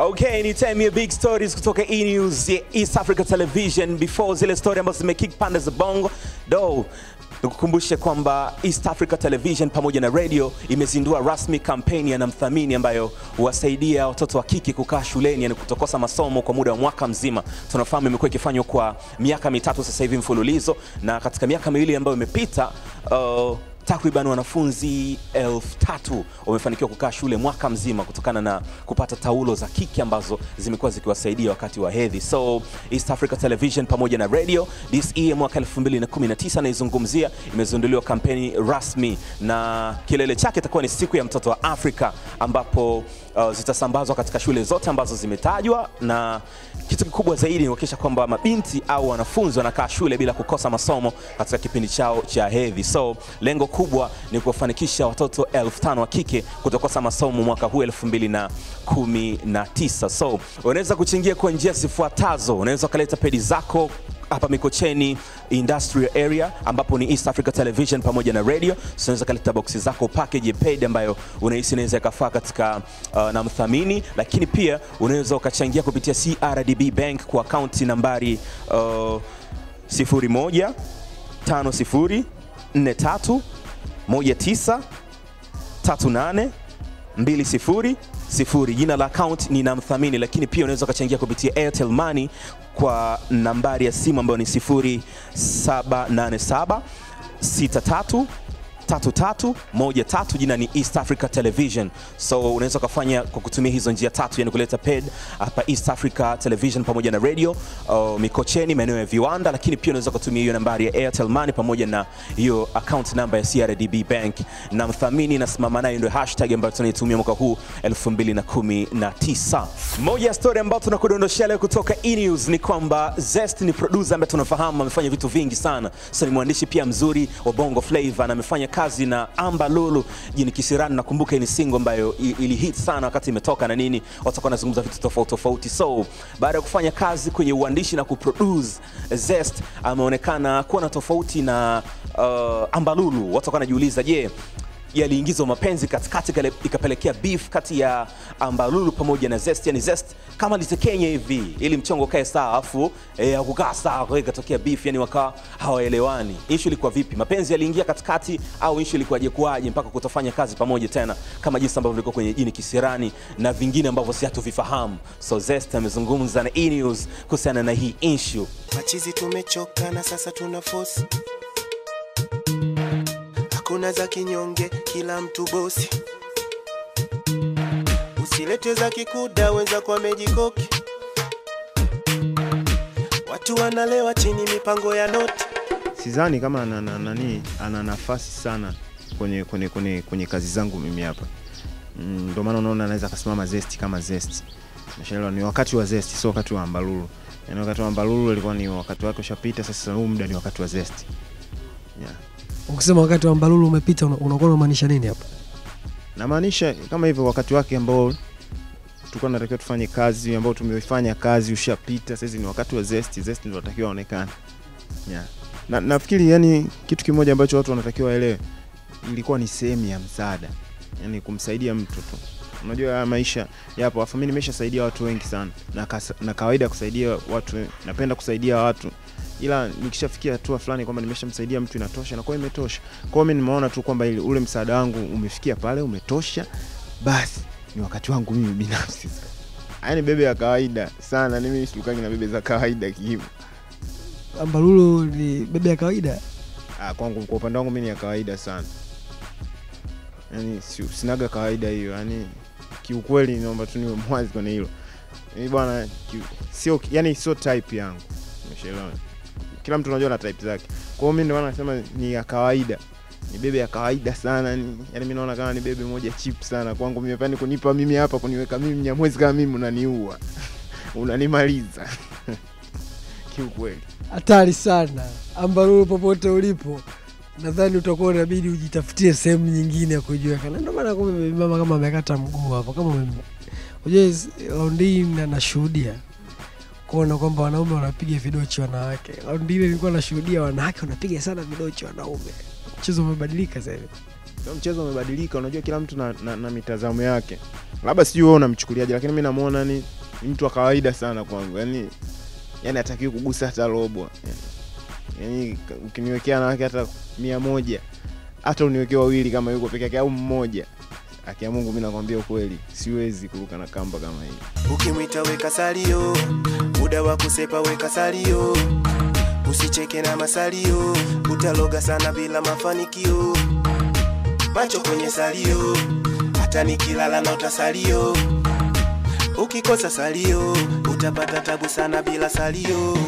Okay, ni time ya big stories kutoka E News ya East Africa Television. Before zile story ambazo zimekick pande za bongo do nikukumbushe kwamba East Africa Television pamoja na radio imezindua rasmi kampeni ya namthamini ambayo huwasaidia watoto wa kike kukaa shuleni, yani kutokosa masomo kwa muda wa mwaka mzima. Tunafahamu imekuwa ikifanywa kwa miaka mitatu sasa hivi mfululizo, na katika miaka miwili ambayo imepita uh, takriban wanafunzi elfu tatu wamefanikiwa kukaa shule mwaka mzima kutokana na kupata taulo za kike ambazo zimekuwa zikiwasaidia wakati wa hedhi. So East Africa Television pamoja na radio DSE mwaka 2019 naizungumzia, imezinduliwa kampeni rasmi na kilele chake itakuwa ni siku ya mtoto wa Afrika ambapo uh, zitasambazwa katika shule zote ambazo zimetajwa na kitu kikubwa zaidi ni kuhakikisha kwamba mabinti au wanafunzi wanakaa shule bila kukosa masomo katika kipindi chao cha hedhi. So lengo kubwa ni kuwafanikisha watoto elfu tano wa kike kutokosa masomo mwaka huu 2019. So unaweza kuchangia kwa njia zifuatazo. Unaweza ukaleta pedi zako hapa Mikocheni industrial area ambapo ni East Africa Television pamoja na radio. Unaweza kaleta boxi zako package paid ambayo unahisi inaweza ikafaa katika uh, na mthamini, lakini pia unaweza ukachangia kupitia CRDB Bank kwa akaunti nambari uh, 01 50 43 19 38 20 sifuri. Jina la account ni namthamini, lakini pia unaweza ukachangia kupitia Airtel Money kwa nambari ya simu ambayo ni 0787 63 33 13 jina ni East Africa Television. So unaweza ukafanya kwa kutumia hizo njia tatu, yani kuleta paid hapa East Africa Television pamoja na radio uh, Mikocheni, maeneo ya viwanda, lakini pia unaweza kutumia hiyo nambari ya Airtel Money pamoja na hiyo account number ya CRDB Bank. Na mthamini nasimama naye ndio hashtag ambayo tunaitumia mwaka huu 2019. Moja ya story ambayo tunakudondoshea leo kutoka E News ni kwamba Zest ni producer ambaye tunafahamu amefanya vitu vingi sana. So ni mwandishi pia mzuri wa Bongo Flava na amefanya kazi na Amba Lulu jini Kisirani. Nakumbuka hii ni single ambayo ili hit sana wakati imetoka na nini, watakuwa wanazungumza vitu tofauti tofauti. So baada ya kufanya kazi kwenye uandishi na kuproduce, Zest ameonekana kuwa na tofauti na uh, Amba Lulu. Watakuwa wanajiuliza je, yaliingizwa mapenzi katikati ikapelekea beef kati ya Ambalulu pamoja na Zest, yani Zest kama litekenya hivi ili mchongo kae sawa, afu eh, hakukaa sawa, kwa ikatokea beef, yani wakawa hawaelewani. Issue ilikuwa vipi? Mapenzi yaliingia katikati au issue ilikuwaje kuaje mpaka kutofanya kazi pamoja tena kama jinsi ambavyo ilikuwa kwenye jini Kisirani na vingine ambavyo si hatuvifahamu. So Zest amezungumza na E News kuhusiana na hii issue. Machizi tumechoka na sasa tuna force. Hakuna za kinyonge, kila mtu bosi. Usilete za kikuda, wenzako kwa mejikoki. Watu wanalewa chini mipango ya noti. sidhani kama ana, ana, nani ana nafasi sana kwenye, kwenye, kwenye, kwenye kazi zangu mimi hapa Mm, ndio maana unaona anaweza akasimama zesti kama zesti Nashelewa ni wakati wa zesti sio wakati wa ambalulu yaani wakati wa ambalulu ilikuwa ni wakati wake ushapita sasa huu muda ni wakati wa zesti yeah. Ukisema wakati wa Mbalulu umepita una- unakuwa unamaanisha nini hapa? namaanisha kama hivyo wakati wake ambao tulikuwa tunatakiwa tufanye kazi ambao tumefanya kazi ushapita sasa ni wakati wa zesti zesti ndio natakiwa aonekane yeah. na, nafikiri yani kitu kimoja ambacho watu wanatakiwa waelewe ilikuwa ni sehemu ya msaada. Yani kumsaidia mtu tu. Unajua haya maisha yapo afu mimi nimeshasaidia watu wengi sana. Na, kasa, na kawaida kusaidia watu napenda kusaidia watu ila nikishafikia hatua fulani kwamba nimeshamsaidia mtu inatosha. Na kwa hiyo imetosha. Kwa hiyo mimi nimeona tu kwamba ile- ule msaada wangu umefikia pale umetosha. Basi ni wakati wangu mimi binafsi. Yaani bebe ya kawaida sana. Ni mimi silukangi na bebe za kawaida kihivo. Mbalulu ni bebe ya kawaida. Ah, kwangu kwa upande wangu mimi ni ya kawaida sana. Yaani si, sinaga kawaida hiyo. Yaani kiukweli naomba tu niwe mwazi kwenye hilo. Yani bwana sio yani sio type yangu. Umeshaelewa kila mtu unajua na type zake. Kwa hiyo mimi ndio maana nasema ni ya kawaida. Ni bebe ya kawaida sana ni, yani mimi naona kama ni bebe moja cheap sana. Kwangu mimi yani kunipa mimi hapa kuniweka mimi mnyamwezi kama mimi unaniua. Unanimaliza. Kiukweli Hatari sana. Ambaruru popote ulipo, nadhani utakuwa unabidi ujitafutie sehemu nyingine ya kujiweka, na ndio maana mama kama amekata mguu hapo, kama unajua raundi hii na- nashuhudia kuona kwamba wanaume wanapiga vidochi wanawake. Raundi ile nilikuwa nashuhudia wanawake wanapiga sana vidochi wanaume. Mchezo umebadilika sasa hivi. Mchezo umebadilika, unajua kila mtu na, na, na mitazamo yake. labda sijui wewe unamchukuliaje lakini mi namuona ni, mtu wa kawaida sana kwangu yani yani atakiwi kugusa hata robo yani ukiniwekea wanawake hata mia moja hata uniwekee wawili kama yuko peke yake au mmoja akia mungu mi nakwambia ukweli siwezi kuruka na kamba kama hii ukimwita weka salio muda wa kusepa weka salio usicheke na masalio utaloga sana bila mafanikio. Macho kwenye salio hata nikilala na utasalio. Ukikosa salio utapata tabu sana bila salio